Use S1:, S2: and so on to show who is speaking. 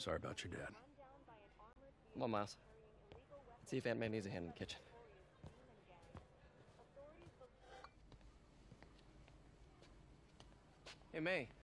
S1: Sorry about your dad.
S2: Come on, Miles. Let's see if Aunt May needs a hand in the kitchen. Hey, May.